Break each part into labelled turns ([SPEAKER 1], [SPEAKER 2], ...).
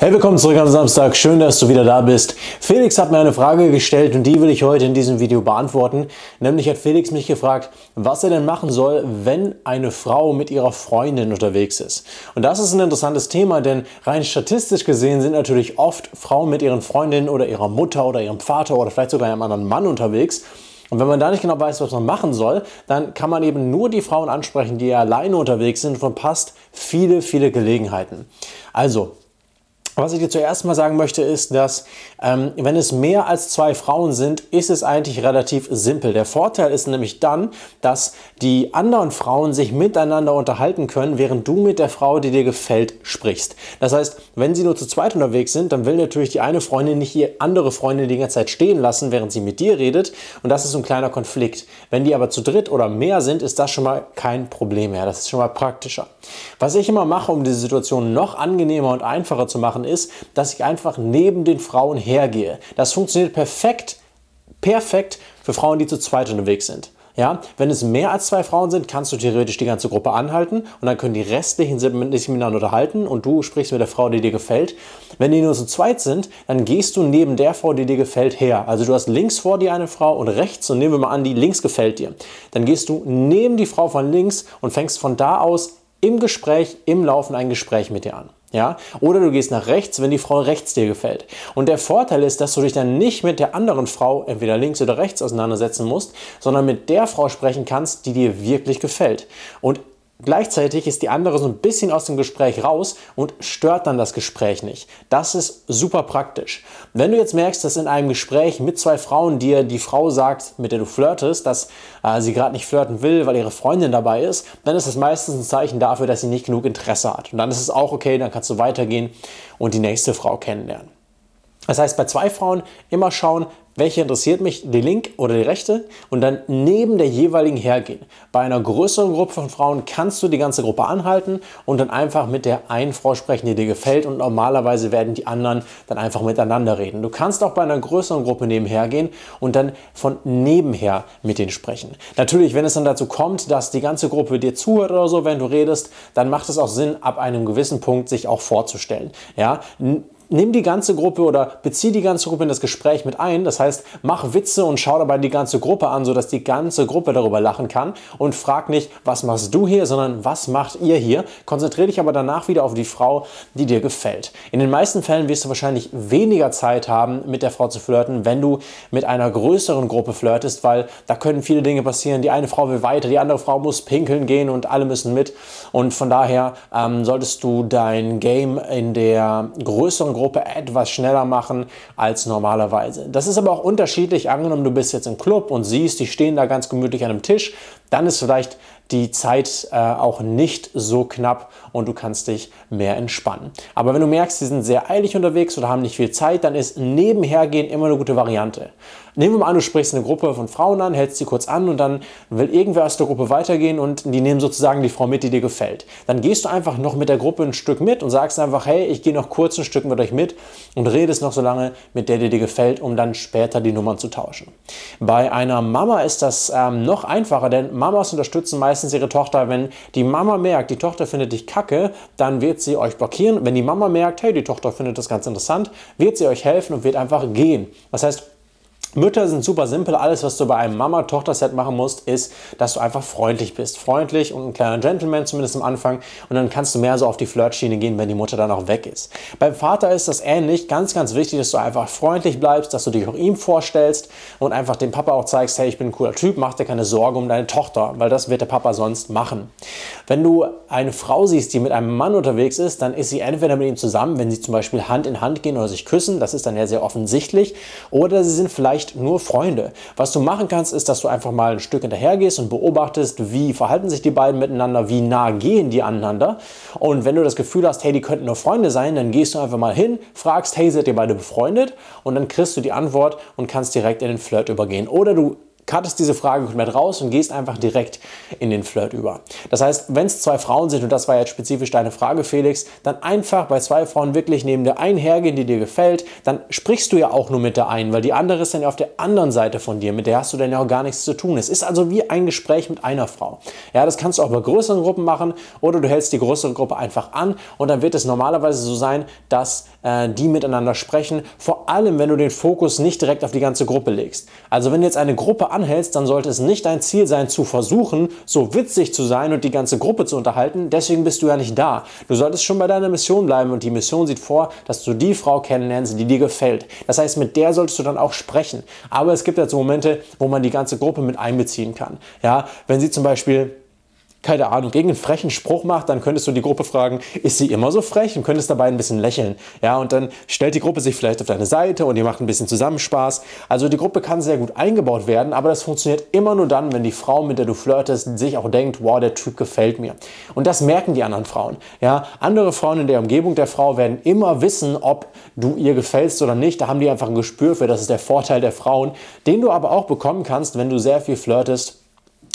[SPEAKER 1] Hey, willkommen zurück am Samstag. Schön, dass du wieder da bist. Felix hat mir eine Frage gestellt und die will ich heute in diesem Video beantworten. Nämlich hat Felix mich gefragt, was er denn machen soll, wenn eine Frau mit ihrer Freundin unterwegs ist. Und das ist ein interessantes Thema, denn rein statistisch gesehen sind natürlich oft Frauen mit ihren Freundinnen oder ihrer Mutter oder ihrem Vater oder vielleicht sogar einem anderen Mann unterwegs. Und wenn man da nicht genau weiß, was man machen soll, dann kann man eben nur die Frauen ansprechen, die alleine unterwegs sind und verpasst viele, viele Gelegenheiten. Also, was ich dir zuerst mal sagen möchte, ist, dass ähm, wenn es mehr als zwei Frauen sind, ist es eigentlich relativ simpel. Der Vorteil ist nämlich dann, dass die anderen Frauen sich miteinander unterhalten können, während du mit der Frau, die dir gefällt, sprichst. Das heißt, wenn sie nur zu zweit unterwegs sind, dann will natürlich die eine Freundin nicht die andere Freundin die ganze Zeit stehen lassen, während sie mit dir redet. Und das ist ein kleiner Konflikt. Wenn die aber zu dritt oder mehr sind, ist das schon mal kein Problem mehr. Das ist schon mal praktischer. Was ich immer mache, um diese Situation noch angenehmer und einfacher zu machen, ist, dass ich einfach neben den Frauen hergehe. Das funktioniert perfekt, perfekt für Frauen, die zu zweit unterwegs sind. Ja, wenn es mehr als zwei Frauen sind, kannst du theoretisch die ganze Gruppe anhalten und dann können die restlichen sich miteinander unterhalten und du sprichst mit der Frau, die dir gefällt. Wenn die nur zu zweit sind, dann gehst du neben der Frau, die dir gefällt, her. Also du hast links vor dir eine Frau und rechts und nehmen wir mal an, die links gefällt dir. Dann gehst du neben die Frau von links und fängst von da aus im Gespräch, im Laufen ein Gespräch mit dir an. Ja? Oder du gehst nach rechts, wenn die Frau rechts dir gefällt. Und der Vorteil ist, dass du dich dann nicht mit der anderen Frau entweder links oder rechts auseinandersetzen musst, sondern mit der Frau sprechen kannst, die dir wirklich gefällt. Und Gleichzeitig ist die andere so ein bisschen aus dem Gespräch raus und stört dann das Gespräch nicht. Das ist super praktisch. Wenn du jetzt merkst, dass in einem Gespräch mit zwei Frauen dir die Frau sagt, mit der du flirtest, dass äh, sie gerade nicht flirten will, weil ihre Freundin dabei ist, dann ist das meistens ein Zeichen dafür, dass sie nicht genug Interesse hat. Und dann ist es auch okay, dann kannst du weitergehen und die nächste Frau kennenlernen. Das heißt, bei zwei Frauen immer schauen, welche interessiert mich, die linke oder die rechte, und dann neben der jeweiligen hergehen. Bei einer größeren Gruppe von Frauen kannst du die ganze Gruppe anhalten und dann einfach mit der einen Frau sprechen, die dir gefällt, und normalerweise werden die anderen dann einfach miteinander reden. Du kannst auch bei einer größeren Gruppe nebenher gehen und dann von nebenher mit denen sprechen. Natürlich, wenn es dann dazu kommt, dass die ganze Gruppe dir zuhört oder so, wenn du redest, dann macht es auch Sinn, ab einem gewissen Punkt sich auch vorzustellen. Ja, nimm die ganze Gruppe oder bezieh die ganze Gruppe in das Gespräch mit ein. Das heißt, mach Witze und schau dabei die ganze Gruppe an, sodass die ganze Gruppe darüber lachen kann. Und frag nicht, was machst du hier, sondern was macht ihr hier. Konzentriere dich aber danach wieder auf die Frau, die dir gefällt. In den meisten Fällen wirst du wahrscheinlich weniger Zeit haben, mit der Frau zu flirten, wenn du mit einer größeren Gruppe flirtest, weil da können viele Dinge passieren. Die eine Frau will weiter, die andere Frau muss pinkeln gehen und alle müssen mit. Und von daher ähm, solltest du dein Game in der größeren Gruppe Gruppe etwas schneller machen als normalerweise. Das ist aber auch unterschiedlich. Angenommen, du bist jetzt im Club und siehst, die stehen da ganz gemütlich an einem Tisch, dann ist vielleicht die Zeit äh, auch nicht so knapp und du kannst dich mehr entspannen. Aber wenn du merkst, sie sind sehr eilig unterwegs oder haben nicht viel Zeit, dann ist nebenhergehen immer eine gute Variante. Nehmen wir mal an, du sprichst eine Gruppe von Frauen an, hältst sie kurz an und dann will irgendwer aus der Gruppe weitergehen und die nehmen sozusagen die Frau mit, die dir gefällt. Dann gehst du einfach noch mit der Gruppe ein Stück mit und sagst einfach, hey, ich gehe noch kurz ein Stück mit euch mit und redest noch so lange mit der, die dir gefällt, um dann später die Nummern zu tauschen. Bei einer Mama ist das ähm, noch einfacher, denn Mamas unterstützen meistens ihre Tochter. Wenn die Mama merkt, die Tochter findet dich kacke, dann wird sie euch blockieren. Wenn die Mama merkt, hey, die Tochter findet das ganz interessant, wird sie euch helfen und wird einfach gehen. Das heißt, Mütter sind super simpel. Alles, was du bei einem Mama-Tochter-Set machen musst, ist, dass du einfach freundlich bist. Freundlich und ein kleiner Gentleman zumindest am Anfang. Und dann kannst du mehr so auf die Flirtschiene gehen, wenn die Mutter dann auch weg ist. Beim Vater ist das ähnlich. Ganz, ganz wichtig, dass du einfach freundlich bleibst, dass du dich auch ihm vorstellst und einfach dem Papa auch zeigst, hey, ich bin ein cooler Typ, mach dir keine Sorge um deine Tochter, weil das wird der Papa sonst machen. Wenn du eine Frau siehst, die mit einem Mann unterwegs ist, dann ist sie entweder mit ihm zusammen, wenn sie zum Beispiel Hand in Hand gehen oder sich küssen, das ist dann ja sehr offensichtlich, oder sie sind vielleicht vielleicht nur Freunde. Was du machen kannst, ist, dass du einfach mal ein Stück hinterher gehst und beobachtest, wie verhalten sich die beiden miteinander, wie nah gehen die aneinander. Und wenn du das Gefühl hast, hey, die könnten nur Freunde sein, dann gehst du einfach mal hin, fragst, hey, seid ihr beide befreundet? Und dann kriegst du die Antwort und kannst direkt in den Flirt übergehen. Oder du cuttest diese Frage komplett raus und gehst einfach direkt in den Flirt über. Das heißt, wenn es zwei Frauen sind, und das war jetzt spezifisch deine Frage, Felix, dann einfach bei zwei Frauen wirklich neben der einen hergehen, die dir gefällt, dann sprichst du ja auch nur mit der einen, weil die andere ist dann ja auf der anderen Seite von dir, mit der hast du dann ja auch gar nichts zu tun. Es ist also wie ein Gespräch mit einer Frau. Ja, das kannst du auch bei größeren Gruppen machen oder du hältst die größere Gruppe einfach an und dann wird es normalerweise so sein, dass die miteinander sprechen, vor allem wenn du den Fokus nicht direkt auf die ganze Gruppe legst. Also wenn du jetzt eine Gruppe anhältst, dann sollte es nicht dein Ziel sein, zu versuchen, so witzig zu sein und die ganze Gruppe zu unterhalten. Deswegen bist du ja nicht da. Du solltest schon bei deiner Mission bleiben und die Mission sieht vor, dass du die Frau kennenlernst, die dir gefällt. Das heißt, mit der solltest du dann auch sprechen. Aber es gibt jetzt Momente, wo man die ganze Gruppe mit einbeziehen kann. Ja, wenn sie zum Beispiel keine Ahnung, gegen einen frechen Spruch macht, dann könntest du die Gruppe fragen, ist sie immer so frech? Und könntest dabei ein bisschen lächeln. Ja, und dann stellt die Gruppe sich vielleicht auf deine Seite und ihr macht ein bisschen Zusammenspaß. Also die Gruppe kann sehr gut eingebaut werden, aber das funktioniert immer nur dann, wenn die Frau, mit der du flirtest, sich auch denkt, wow, der Typ gefällt mir. Und das merken die anderen Frauen. Ja, andere Frauen in der Umgebung der Frau werden immer wissen, ob du ihr gefällst oder nicht. Da haben die einfach ein Gespür für. Das ist der Vorteil der Frauen, den du aber auch bekommen kannst, wenn du sehr viel flirtest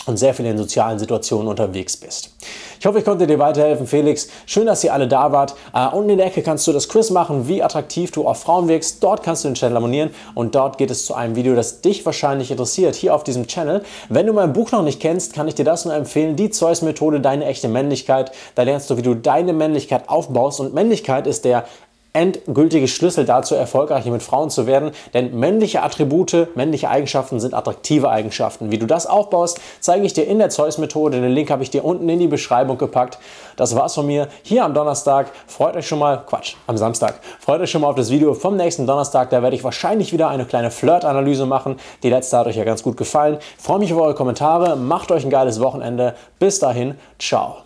[SPEAKER 1] und sehr viel in sozialen Situationen unterwegs bist. Ich hoffe, ich konnte dir weiterhelfen, Felix. Schön, dass ihr alle da wart. Uh, unten in der Ecke kannst du das Quiz machen, wie attraktiv du auf Frauen wirkst. Dort kannst du den Channel abonnieren und dort geht es zu einem Video, das dich wahrscheinlich interessiert, hier auf diesem Channel. Wenn du mein Buch noch nicht kennst, kann ich dir das nur empfehlen. Die Zeus-Methode, deine echte Männlichkeit. Da lernst du, wie du deine Männlichkeit aufbaust und Männlichkeit ist der endgültige Schlüssel dazu, erfolgreich mit Frauen zu werden. Denn männliche Attribute, männliche Eigenschaften sind attraktive Eigenschaften. Wie du das aufbaust, zeige ich dir in der Zeus-Methode. Den Link habe ich dir unten in die Beschreibung gepackt. Das war's von mir hier am Donnerstag. Freut euch schon mal, Quatsch, am Samstag. Freut euch schon mal auf das Video vom nächsten Donnerstag. Da werde ich wahrscheinlich wieder eine kleine Flirt-Analyse machen. Die letzte hat euch ja ganz gut gefallen. Freue mich auf eure Kommentare. Macht euch ein geiles Wochenende. Bis dahin, ciao.